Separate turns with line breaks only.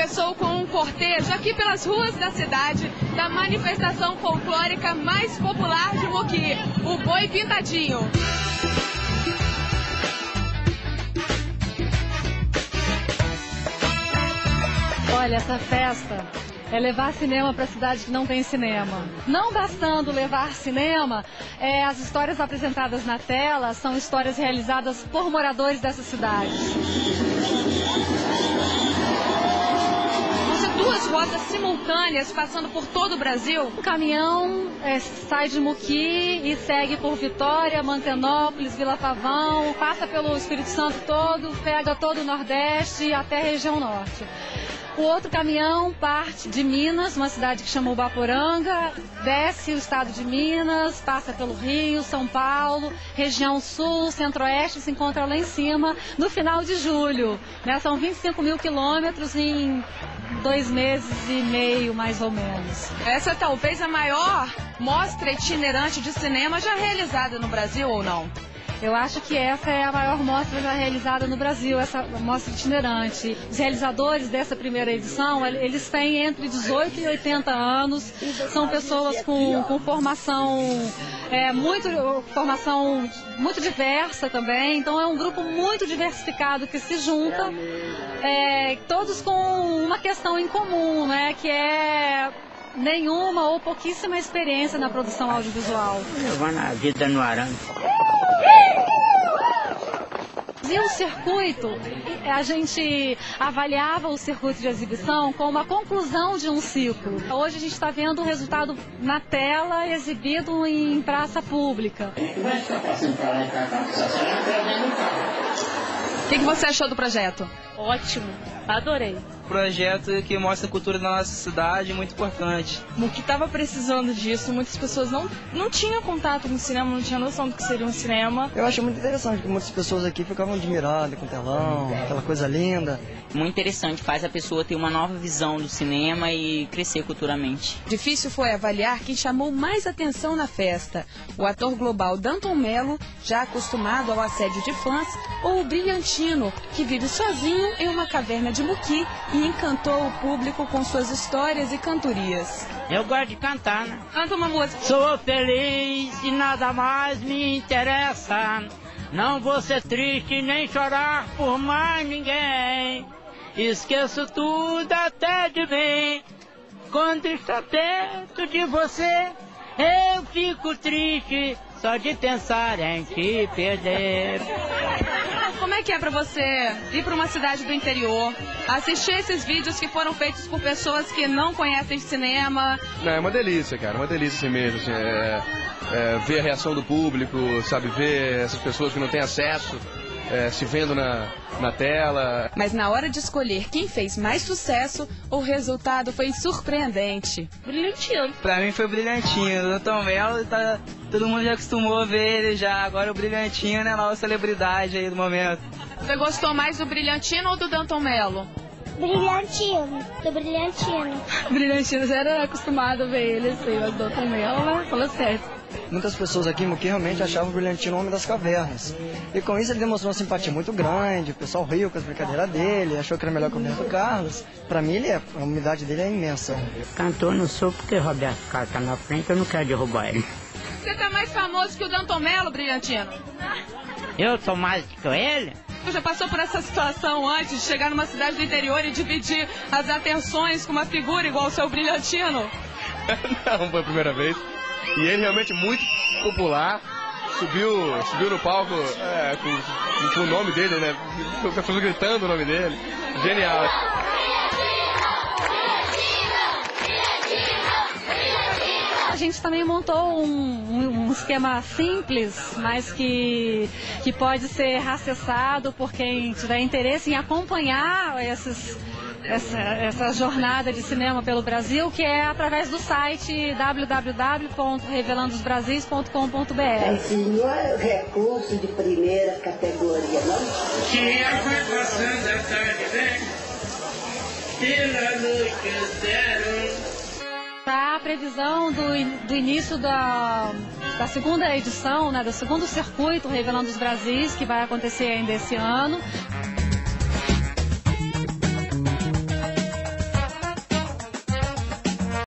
começou com um cortejo aqui pelas ruas da cidade da manifestação folclórica mais popular de Moqui, o Boi Pintadinho.
Olha, essa festa é levar cinema para a cidade que não tem cinema. Não bastando levar cinema, é, as histórias apresentadas na tela são histórias realizadas por moradores dessa cidade.
Duas rotas simultâneas passando por todo o Brasil.
O caminhão é, sai de Muqui e segue por Vitória, Mantenópolis, Vila Pavão, passa pelo Espírito Santo todo, pega todo o Nordeste até a região Norte. O outro caminhão parte de Minas, uma cidade que chama Ubaporanga, desce o estado de Minas, passa pelo Rio, São Paulo, região sul, centro-oeste, se encontra lá em cima no final de julho. Né? São 25 mil quilômetros em dois meses e meio, mais ou menos.
Essa é talvez a maior mostra itinerante de cinema já realizada no Brasil ou não?
Eu acho que essa é a maior mostra já realizada no Brasil, essa mostra itinerante. Os realizadores dessa primeira edição, eles têm entre 18 e 80 anos, são pessoas com, com formação é, muito formação muito diversa também, então é um grupo muito diversificado que se junta, é, todos com uma questão em comum, né, que é nenhuma ou pouquíssima experiência na produção audiovisual.
Levando a vida no arame.
E o circuito, a gente avaliava o circuito de exibição como a conclusão de um ciclo. Hoje a gente está vendo o resultado na tela, exibido em praça pública.
O que, que você achou do projeto?
Ótimo, adorei
projeto que mostra a cultura da nossa cidade, muito importante.
O que estava precisando disso, muitas pessoas não, não tinham contato com o cinema, não tinham noção do que seria um cinema.
Eu acho muito interessante que muitas pessoas aqui ficavam admiradas com o telão, aquela coisa linda.
Muito interessante, faz a pessoa ter uma nova visão do cinema e crescer culturalmente.
Difícil foi avaliar quem chamou mais atenção na festa: o ator global Danton Mello, já acostumado ao assédio de fãs, ou o Brilhantino, que vive sozinho em uma caverna de Muqui e encantou o público com suas histórias e cantorias.
Eu gosto de cantar, né?
Canta uma música.
Sou feliz e nada mais me interessa. Não vou ser triste nem chorar por mais ninguém. Esqueço tudo até de mim. Quando estou perto de você, eu fico triste só de pensar em te perder.
Como é que é para você ir para uma cidade do interior, assistir esses vídeos que foram feitos por pessoas que não conhecem cinema?
É uma delícia, cara, uma delícia assim mesmo. Assim, é, é, ver a reação do público, sabe, ver essas pessoas que não têm acesso é, se vendo na, na tela.
Mas na hora de escolher quem fez mais sucesso, o resultado foi surpreendente.
Brilhantinho. Pra mim foi brilhantinho. O Tom Mello, tá, todo mundo já acostumou a ver ele já. Agora o brilhantinho, né? Nova celebridade aí do momento.
Você gostou mais do brilhantino ou do Danton Mello?
Brilhantino, do Brilhantino.
Brilhantino, já era acostumado a ver ele assim, mas Danton Mello, né? Falou certo.
Muitas pessoas aqui que realmente achavam o Brilhantino o homem das cavernas. E com isso ele demonstrou uma simpatia muito grande, o pessoal riu com as brincadeiras dele, achou que era melhor que o Carlos. Para mim, ele é, a umidade dele é imensa.
Cantor não sou porque Roberto Carlos tá na frente, eu não quero derrubar ele.
Você tá mais famoso que o Danton Mello, Brilhantino?
Eu sou mais que ele?
Já passou por essa situação antes de chegar numa cidade do interior e dividir as atenções com uma figura igual o seu Brilhantino?
não, foi a primeira vez. E ele realmente muito popular. Subiu, subiu no palco é, com, com, o nome dele, né? As pessoas gritando o nome dele. Genial.
Gente também montou um, um, esquema simples, mas que, que pode ser acessado por quem tiver interesse em acompanhar esses essa, essa jornada de cinema pelo Brasil, que é através do site www.revelandosbrasis.com.br.
É recurso de primeira categoria, não?
Que é passando a tarde, né? Pela noite zero.
Previsão do, do início da, da segunda edição, né, do segundo circuito Revelando os Brasis, que vai acontecer ainda esse ano.